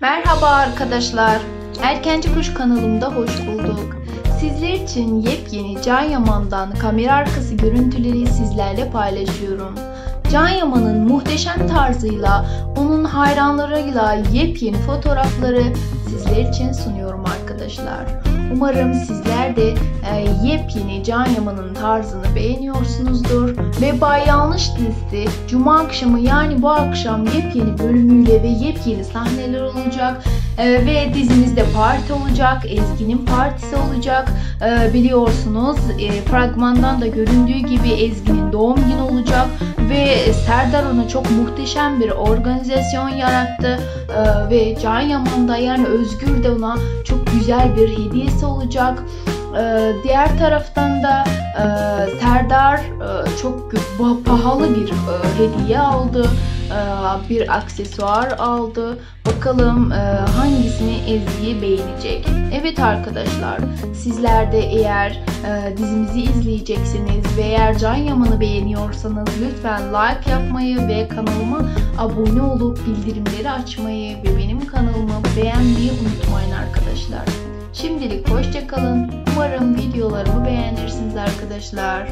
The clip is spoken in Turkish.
Merhaba arkadaşlar. Erkenci Kuş kanalımda hoş bulduk. Sizler için yepyeni Can Yaman'dan kamera arkası görüntüleri sizlerle paylaşıyorum. Can Yaman'ın muhteşem tarzıyla, onun hayranlarıyla yepyeni fotoğrafları sizler için sunuyorum arkadaşlar. Umarım sizler de e, yepyeni Can Yaman'ın tarzını beğeniyorsunuzdur. Ve Bay Yanlış dizisi Cuma akşamı yani bu akşam yepyeni bölümüyle ve yepyeni sahneler olacak. E, ve dizimizde parti olacak. Ezgi'nin partisi olacak. E, biliyorsunuz e, fragmandan da göründüğü gibi Ezgi'nin doğum günü olacak ve Serdar ona çok muhteşem bir organizasyon yarattı ee, ve Can Yaman da yani Özgür de ona çok güzel bir hediyesi olacak. Ee, diğer taraftan da e, Serdar e, çok pahalı bir e, hediye aldı. Bir aksesuar aldı. Bakalım hangisini Ezgi beğenecek. Evet arkadaşlar sizler de eğer dizimizi izleyeceksiniz ve eğer Can Yaman'ı beğeniyorsanız lütfen like yapmayı ve kanalıma abone olup bildirimleri açmayı ve benim arkadaşlar. Şimdilik hoşçakalın. Umarım videolarımı beğenirsiniz arkadaşlar.